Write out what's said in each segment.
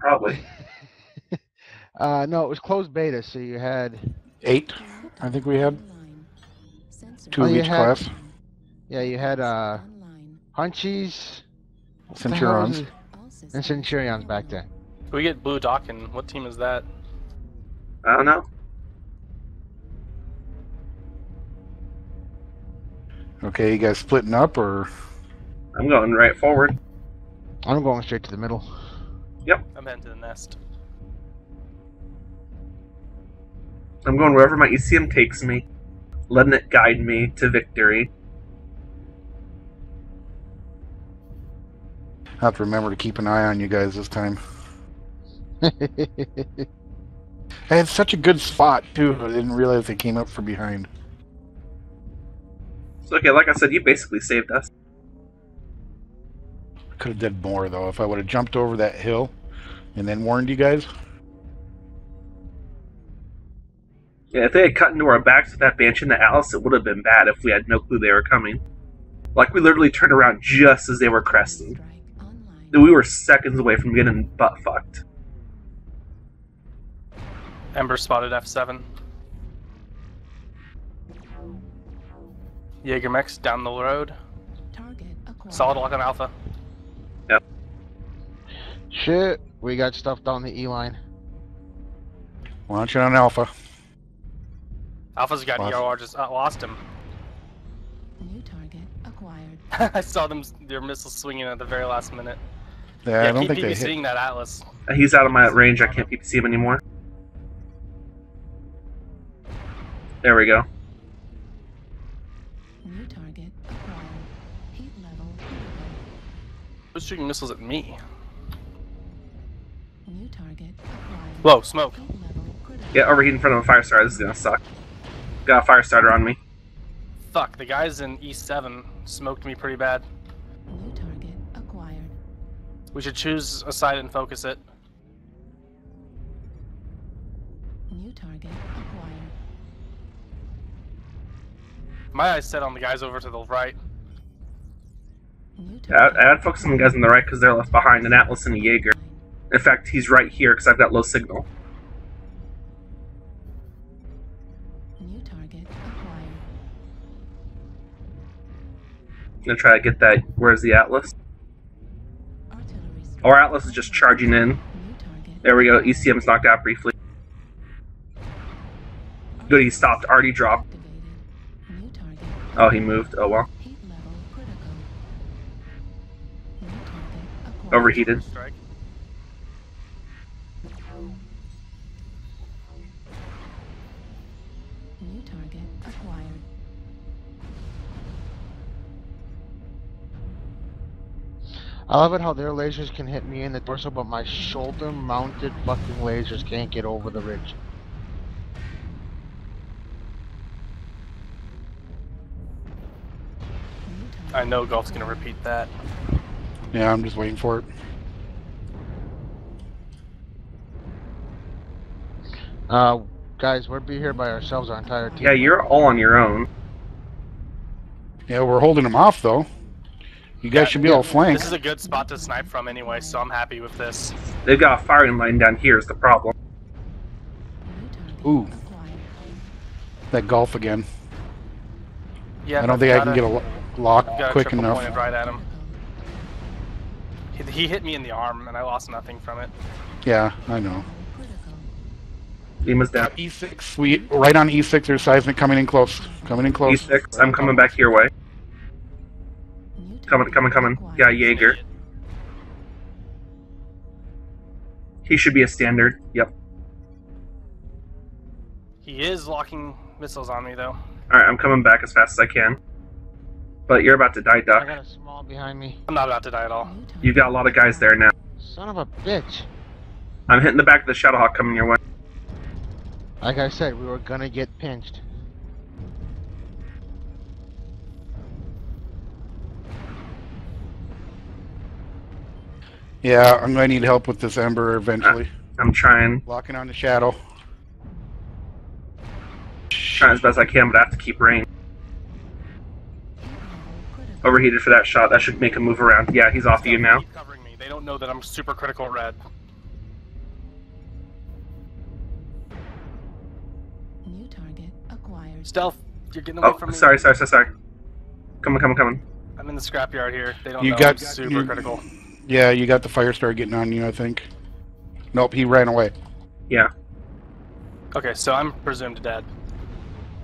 Probably. Uh, no, it was closed beta, so you had Eight, I think we had. Two Oh, of you each had- class. yeah, you had uh Hunchies, what the hell Centurions. and Centurions back then. We get Blue Dawkin. What team is that? I don't know. Okay, you guys splitting up, or I'm going right forward. I'm going straight to the middle. I'm heading to the nest. I'm going wherever my ECM takes me, letting it guide me to victory. I have to remember to keep an eye on you guys this time. I had such a good spot too. I didn't realize they came up from behind. So, okay, like I said, you basically saved us. Could have did more though if I would have jumped over that hill and then warned you guys. Yeah, if they had cut into our backs with that Banshee and the Alice, it would have been bad if we had no clue they were coming. Like, we literally turned around just as they were cresting. We were seconds away from getting butt fucked. Ember spotted F7. Jaegermechs down the road. Solid lock on Alpha. Shit, we got stuff down the E line. Launching on Alpha. Alpha's got Lost. EOR, just uh, lost him. New target acquired. I saw them their missiles swinging at the very last minute. Yeah, yeah, I don't keep think they hit. seeing that Atlas. Uh, He's out of my range, I can't PPC him anymore. There we go. New target acquired. Heat level critical. Who's shooting missiles at me? New target acquired. Whoa, smoke. Heat level critical. Get overheat in front of a fire starter, this is gonna suck. Got a fire starter on me. Fuck, the guys in E7 smoked me pretty bad. New target acquired. We should choose a side and focus it. New target acquired. My eyes set on the guys over to the right. New Yeah, target. I'd, I'd focus on the guys on the right because they're left behind, an Atlas and a Jaeger. In fact, he's right here because I've got low signal. New target acquired. I'm gonna try to get that. Where's the Atlas? Our Atlas is just charging in. There we go. ECM's knocked out briefly. Good, he stopped. Already dropped. Activated. New target. Oh, he moved. Oh well. Heat level critical. New target acquired. Overheated. Target acquired. I love it how their lasers can hit me in the torso, but my shoulder-mounted fucking lasers can't get over the ridge. I know Golf's gonna repeat that. Yeah, I'm just waiting for it. Uh, guys, we're be here by ourselves, our entire team. Yeah, you're all on your own. Yeah, we're holding them off though. You guys Yeah, should be able to flank. This is a good spot to snipe from anyway, so I'm happy with this. They've got a firing line down here. Is the problem? Ooh. That golf again. Yeah, I don't think I can got get a lo- lock got a quick enough. pointed right at him. He, he hit me in the arm, and I lost nothing from it. Yeah, I know. Critical. Lima's down. E6, we right on E6. There's seismic coming in close. Coming in close. E6. I'm coming back your way. Coming, coming, coming. acquired. Yeah, Jaeger. He should be a standard. Yep. He is locking missiles on me though. Alright, I'm coming back as fast as I can. But you're about to die, I got a small behind me. I'm not about to die at all. You've got a lot of guys there now. Son of a bitch. I'm hitting the back of the Shadowhawk coming your way. Like I said, we were gonna get pinched. Yeah, I'm gonna need help with this Ember eventually. Uh, I'm trying, Locking on the shadow. trying as best I can, but I have to keep rain. heat level critical. Overheated for that shot. That should make him move around. Yeah, he's off you now. Covering me. They don't know that I'm super critical red. Stealth, you're getting away Oh, from me. sorry, sorry, sorry, sorry. Coming, coming, coming. I'm in the scrapyard here. They don't You know. got- I'm super you- critical. Yeah, you got the Firestar getting on you, I think. Nope, he ran away. Yeah. Okay, so I'm presumed dead.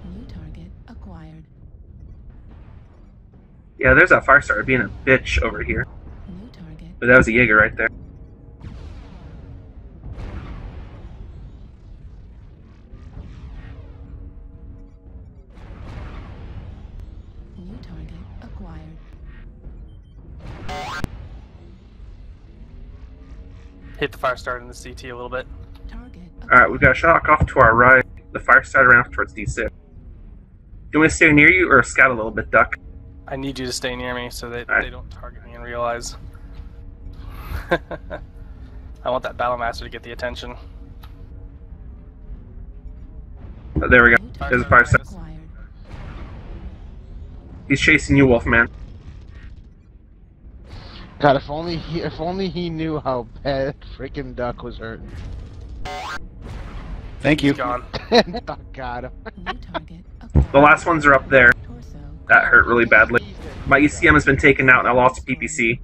New target acquired. Yeah, there's that fire starter being a bitch over here. New target. But that was a Jaeger right there. New target acquired. Hit the fire start in the CT a little bit. Target. Alright, we've got a shock off to our right. The fire starter ran off towards D6. Do you want me to stay near you or scout a little bit, Duck? I need you to stay near me so that Alright. they don't target me and realize. I want that battle master to get the attention. Uh, there we go. There's a target fire starter. Acquired. He's chasing you, Wolfman. God, if only he, if only he knew how bad freaking Duck was hurting. Thank you. He's gone. Duck got him. New target acquired. The last ones are up there. Torso. That hurt really badly. My ECM has been taken out and I lost PPC.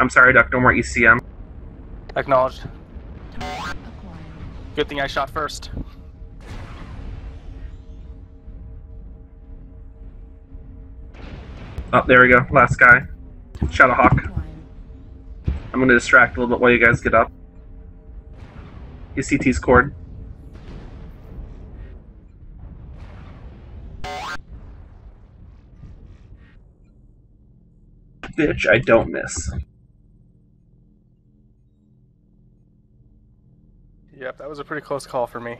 I'm sorry, Duck, no more ECM. Acknowledged. Good thing I shot first. Oh, there we go. Last guy. Shadowhawk. I'm gonna distract a little bit while you guys get up. You CT's cord. Bitch, I don't miss. Yep, that was a pretty close call for me.